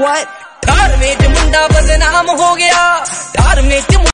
What?